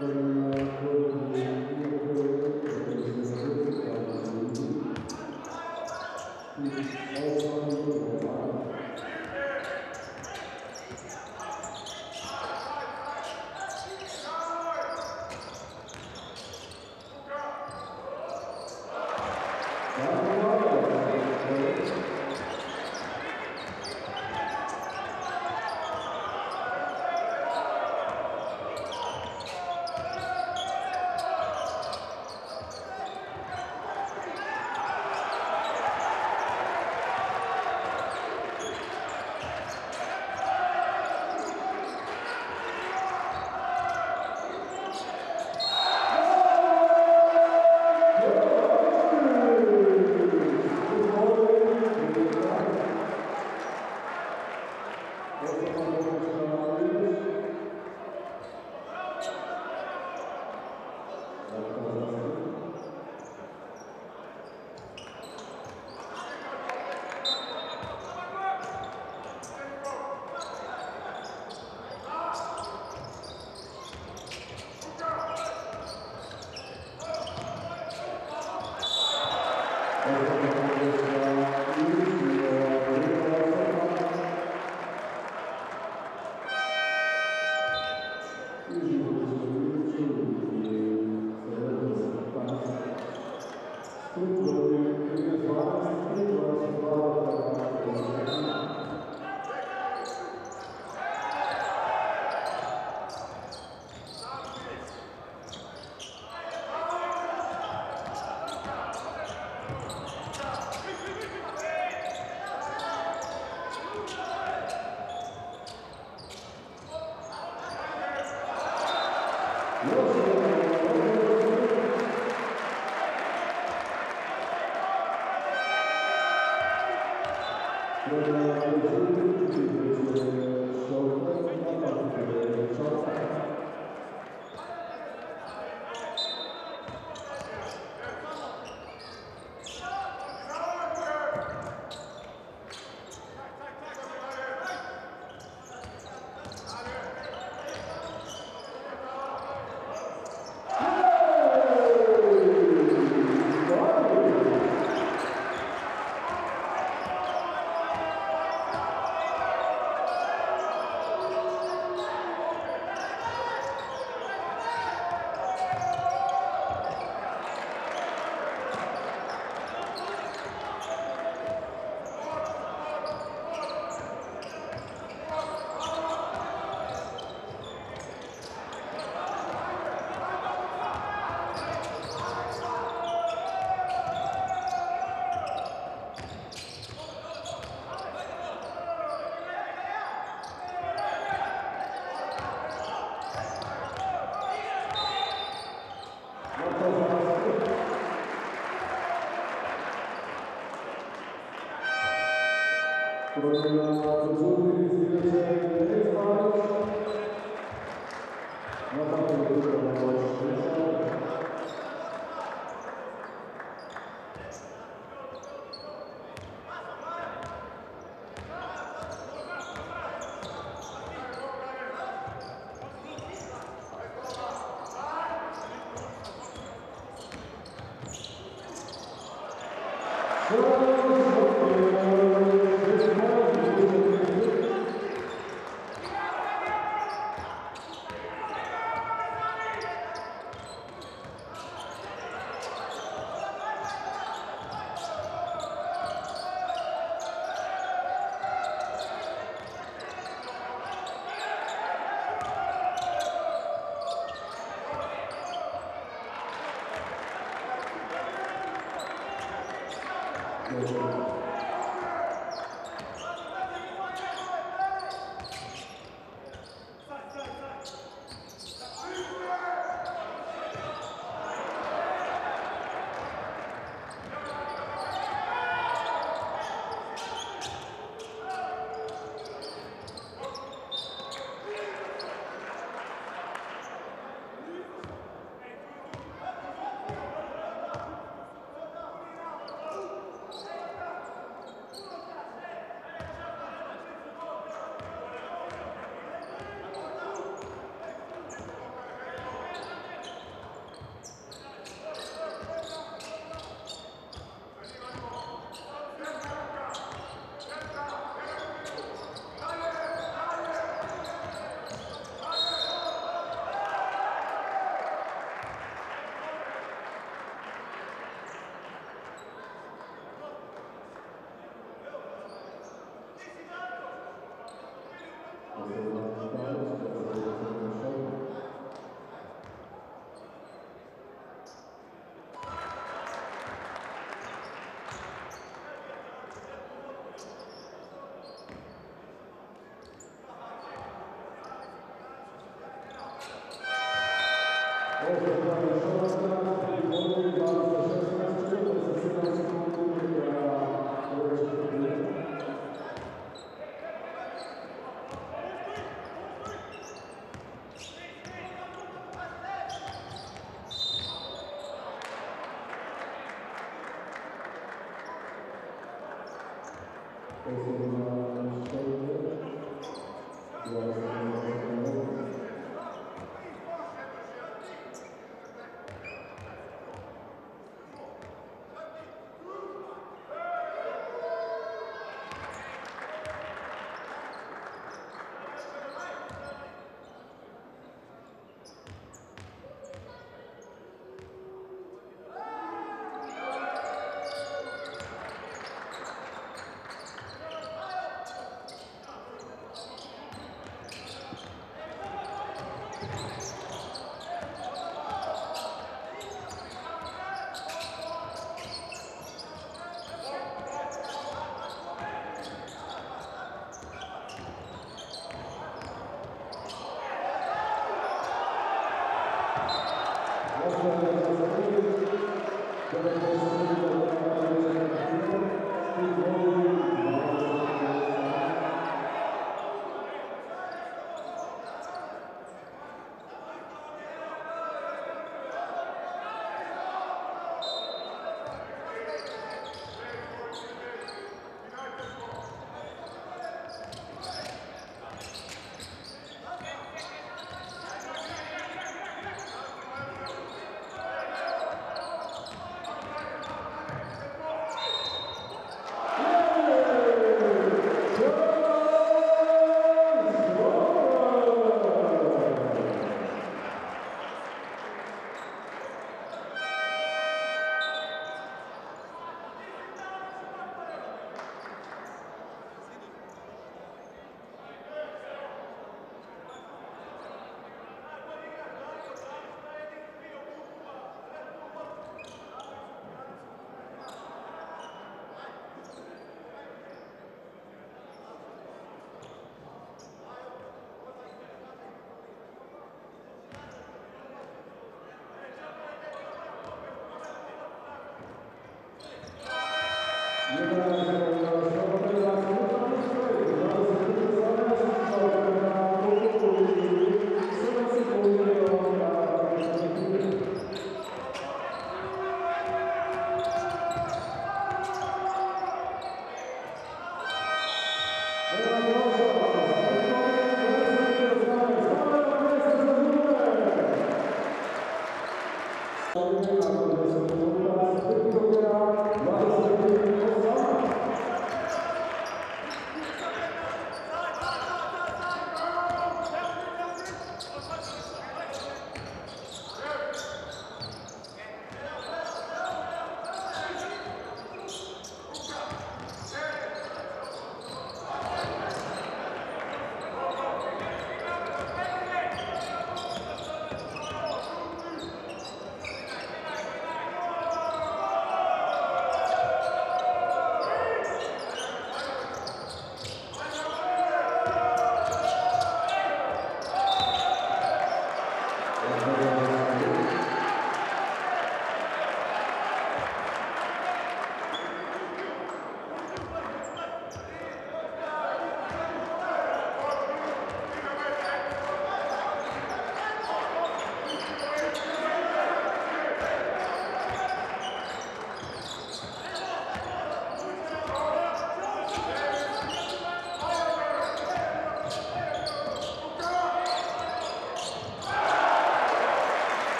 good morning.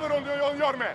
beraber oluyor yol görme.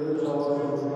Third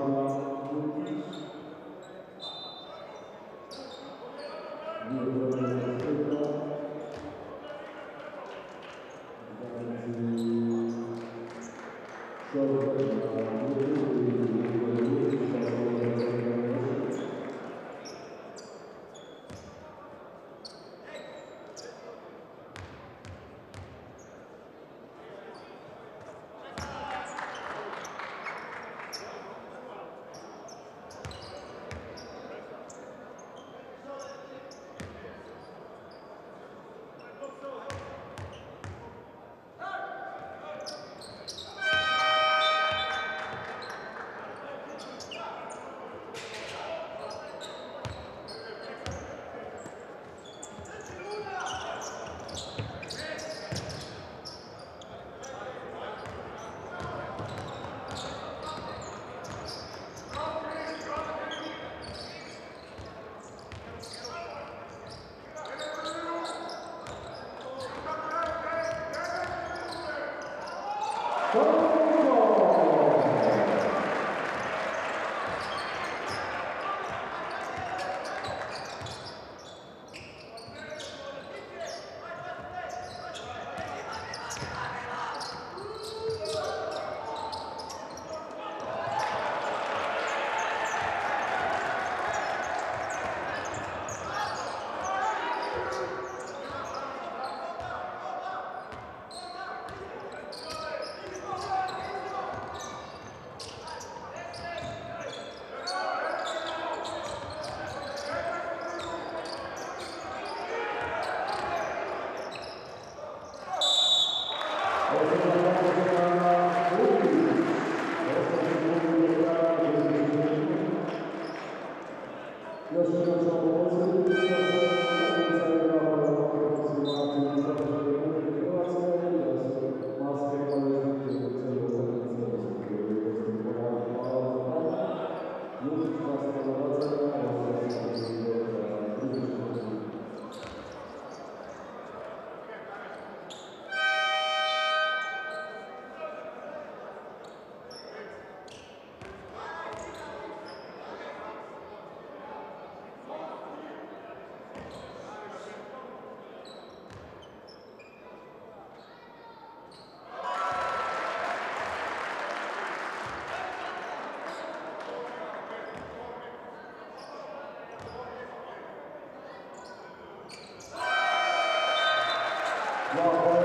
Well,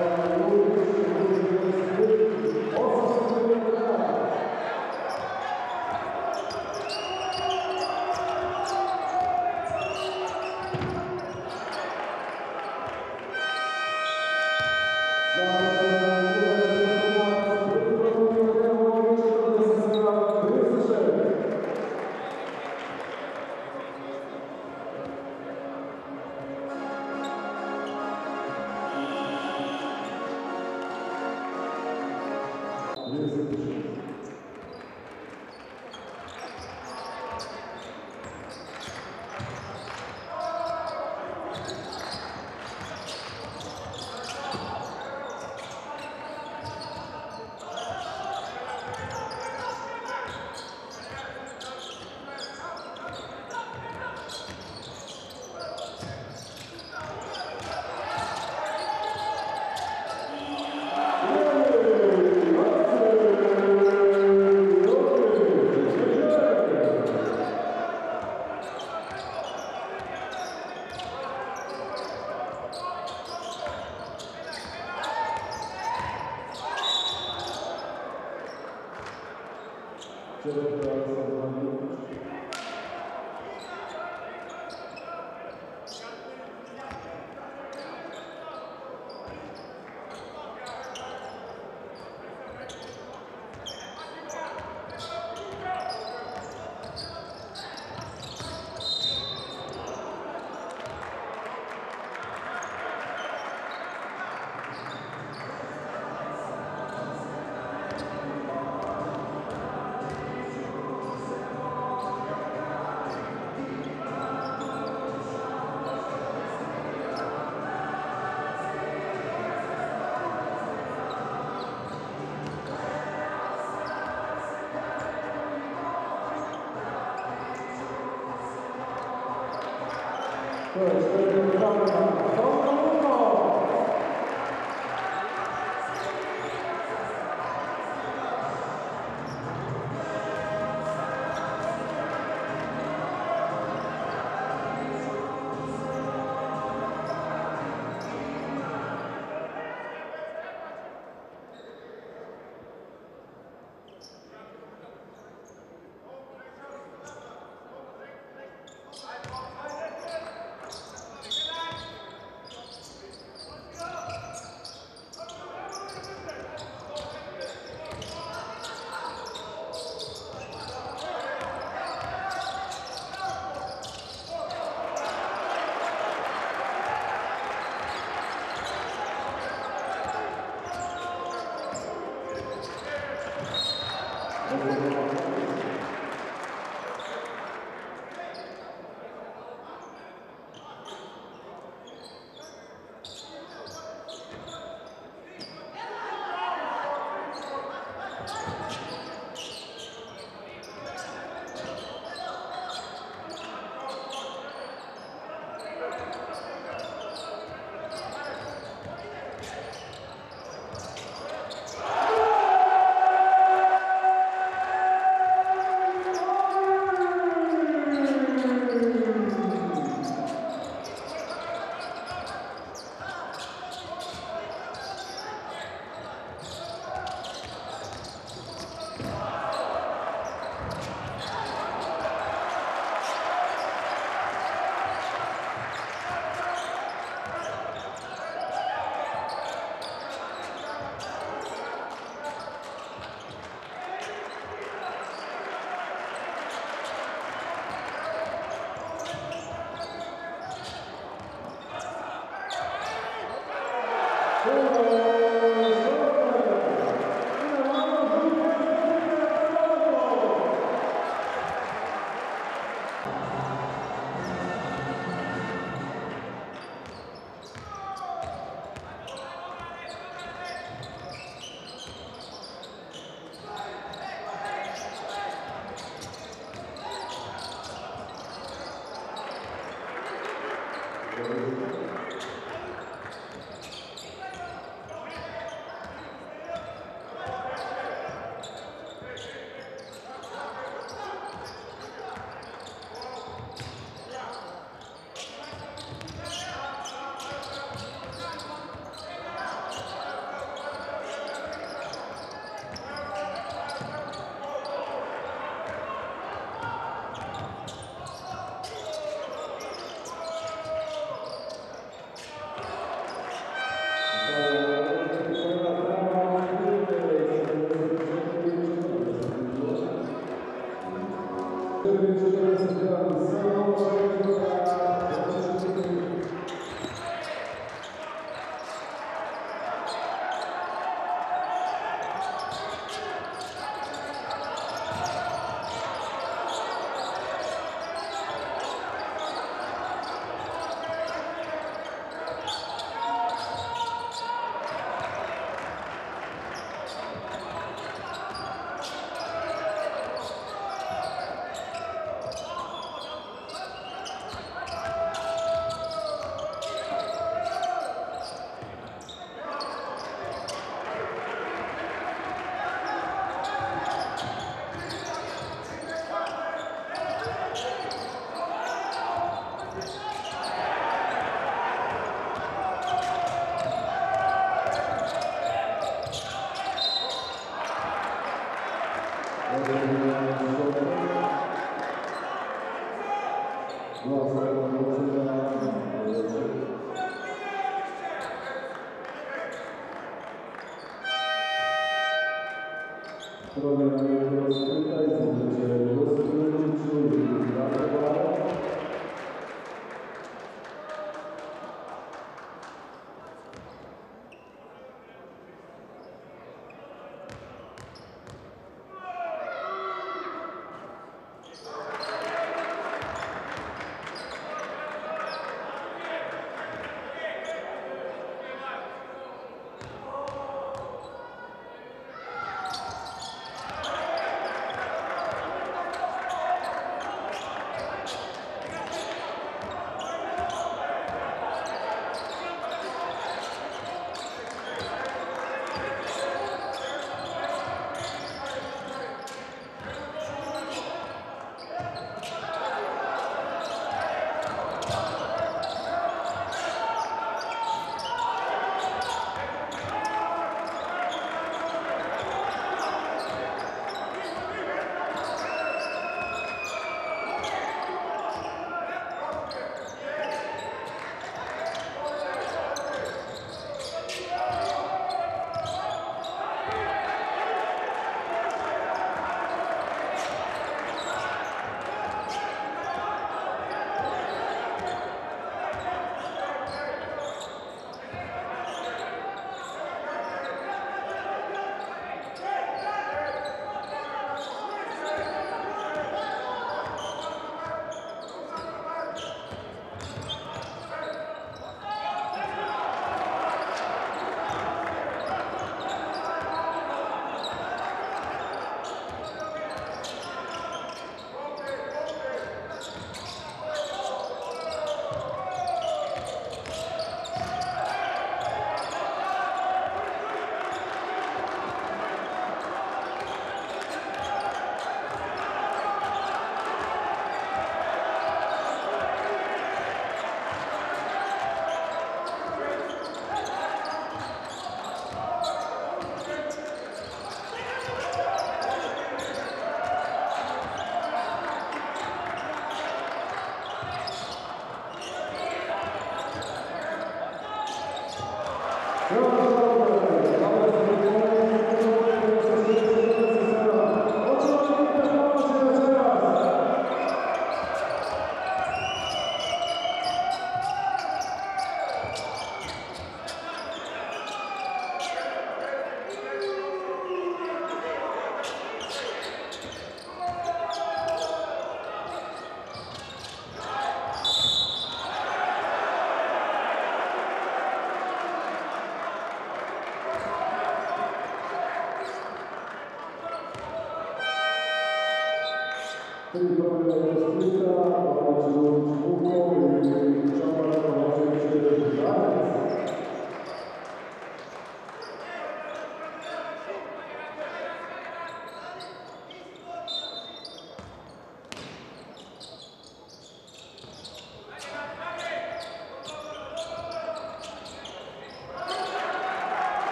Hvala.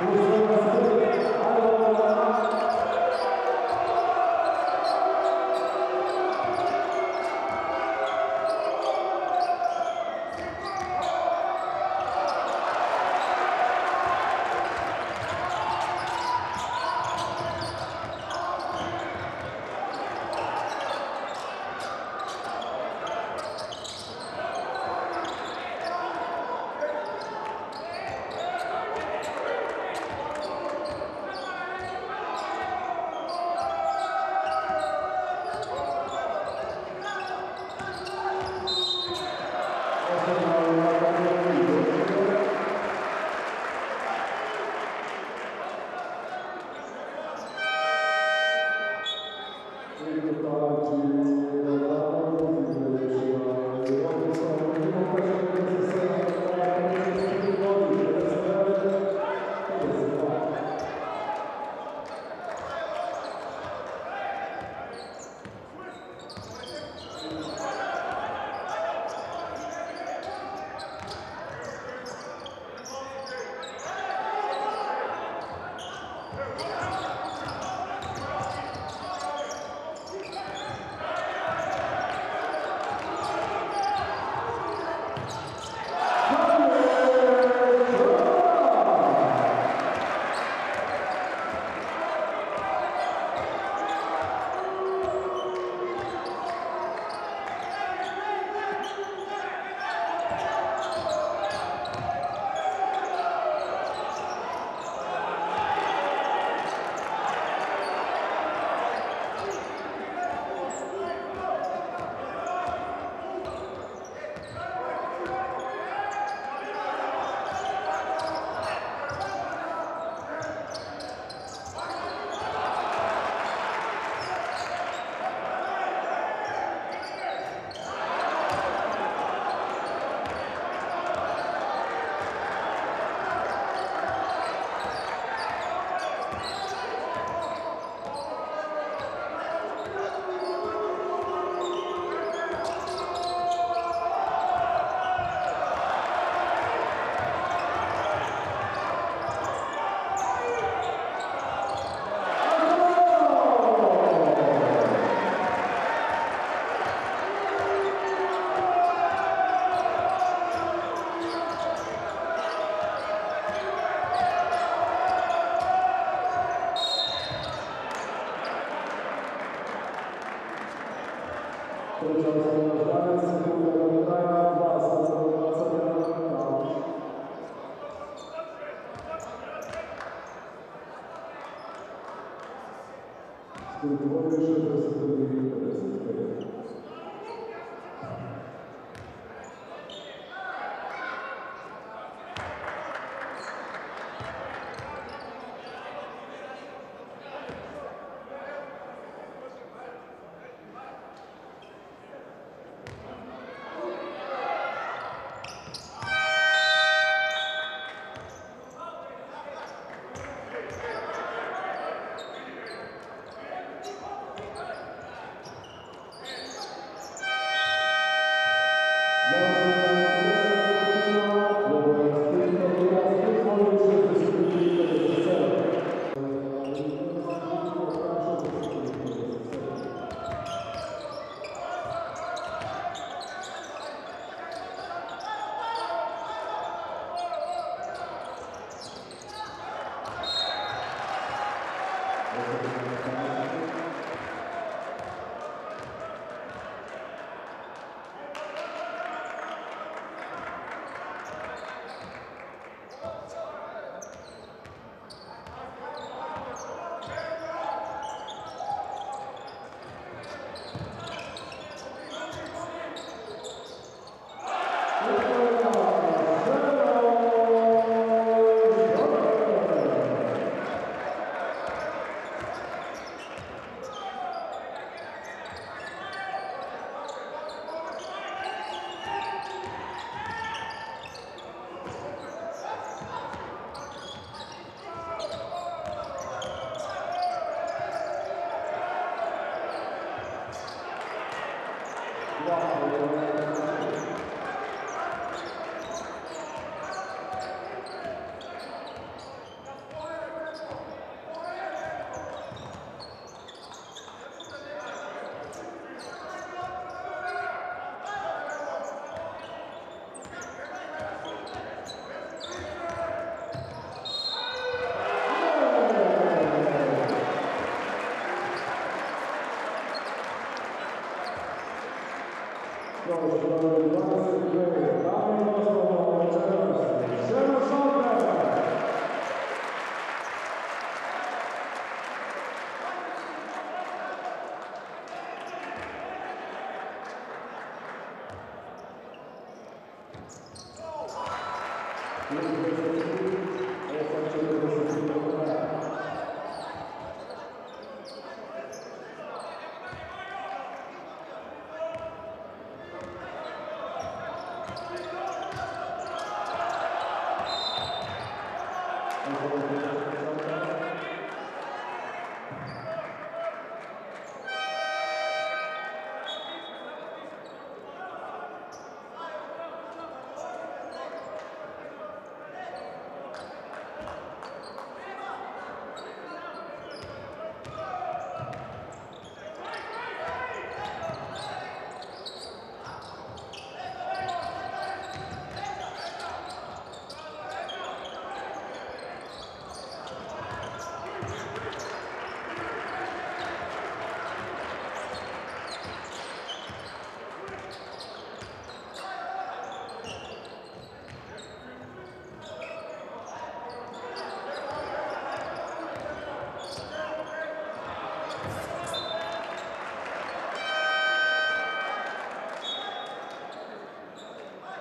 Who's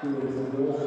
Gracias.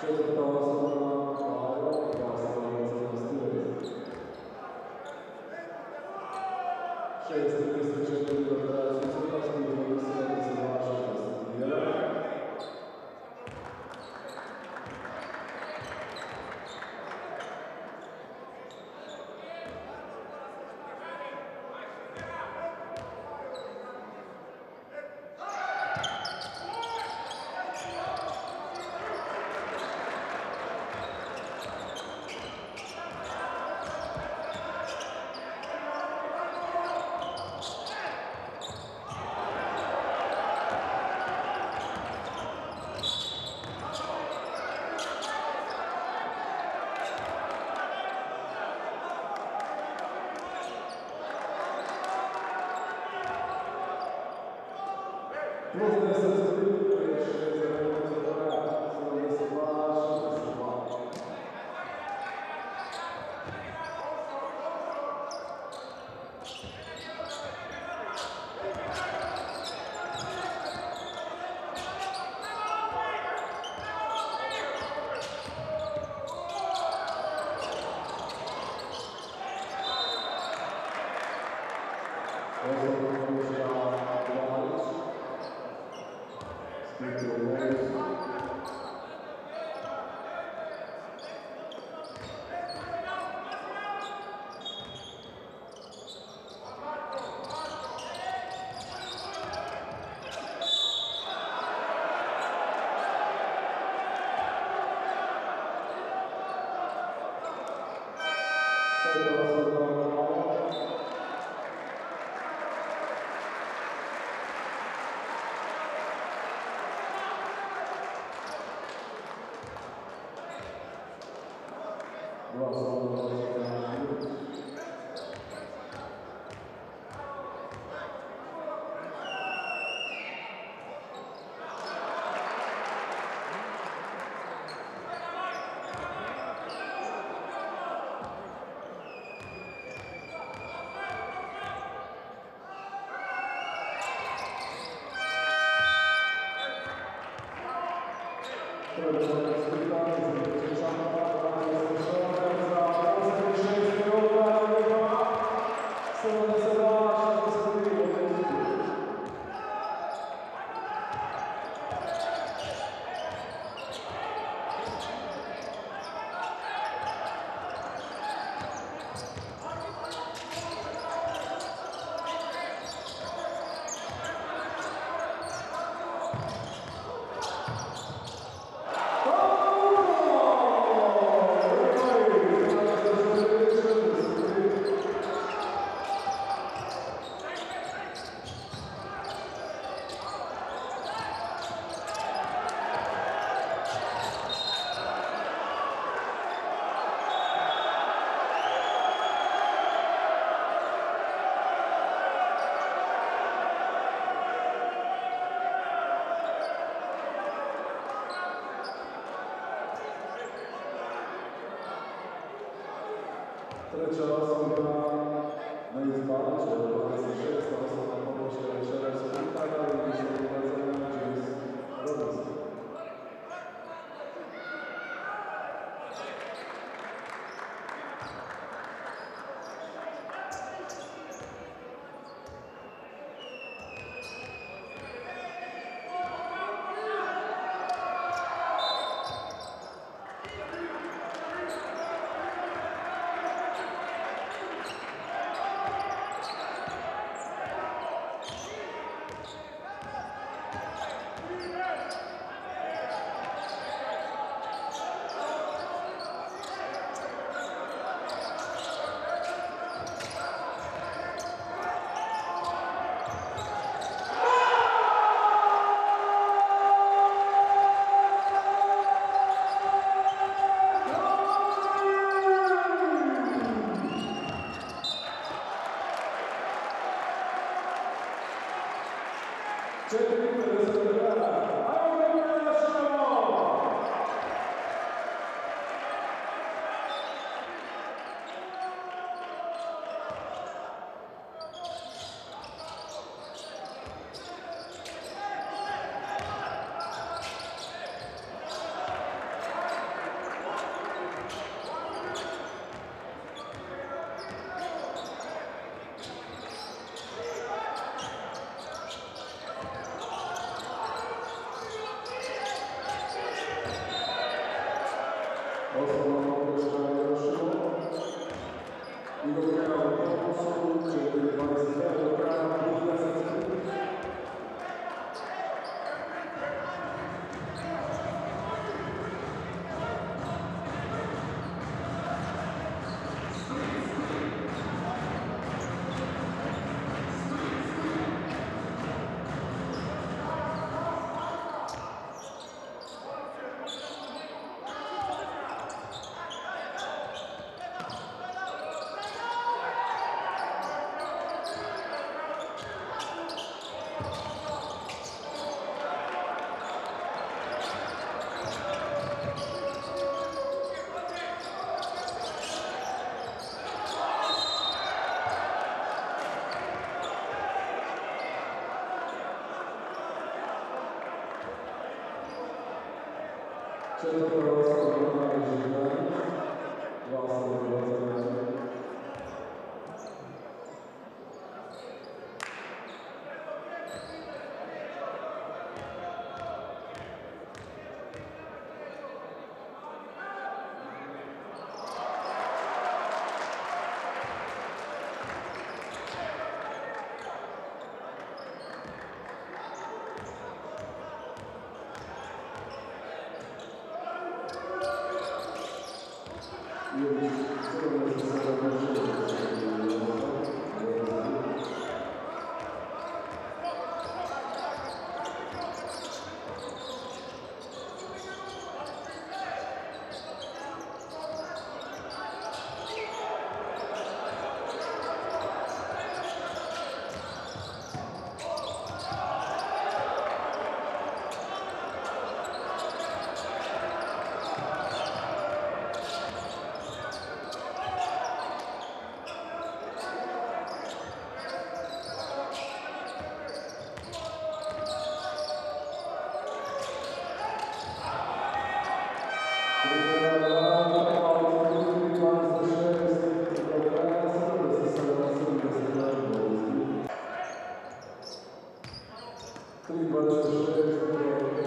Children Jego wygrał do głosu, czyli pan Zdrowia, prawa, dwóch Santo coração do Три больших